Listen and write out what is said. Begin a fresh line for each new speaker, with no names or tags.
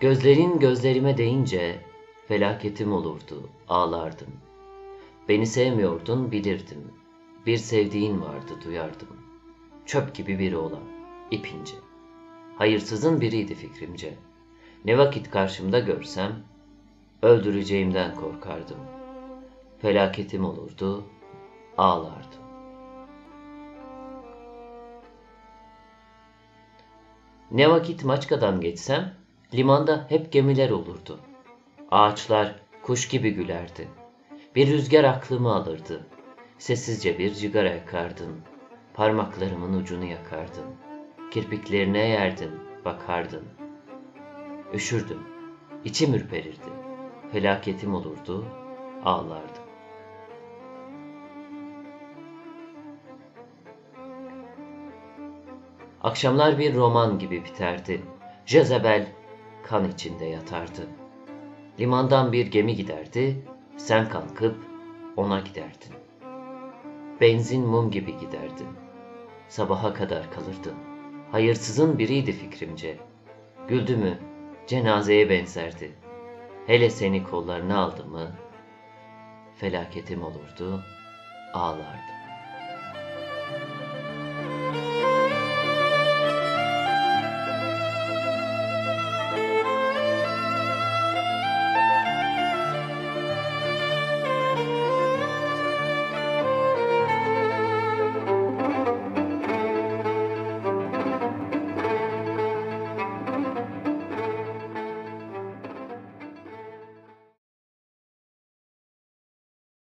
Gözlerin gözlerime değince felaketim olurdu, ağlardım. Beni sevmiyordun bilirdim. Bir sevdiğin vardı duyardım. Çöp gibi biri olan, ipince. Hayırsızın biriydi fikrimce. Ne vakit karşımda görsem, öldüreceğimden korkardım. Felaketim olurdu, ağlardım. Ne vakit Maçka'dan geçsem, limanda hep gemiler olurdu. Ağaçlar kuş gibi gülerdi. Bir rüzgar aklımı alırdı. Sessizce bir cigara yakardın. Parmaklarımın ucunu yakardın. Kirpiklerine yerdin, bakardın. Üşürdüm. İçim ürperirdi. Felaketim olurdu, ağlardım. Akşamlar bir roman gibi biterdi. Jezebel kan içinde yatardı. Limandan bir gemi giderdi, sen kalkıp ona giderdin. Benzin mum gibi giderdin. Sabaha kadar kalırdın. Hayırsızın biriydi fikrimce. Güldü mü cenazeye benzerdi. Hele seni kollarına aldı mı felaketim olurdu, ağlardı.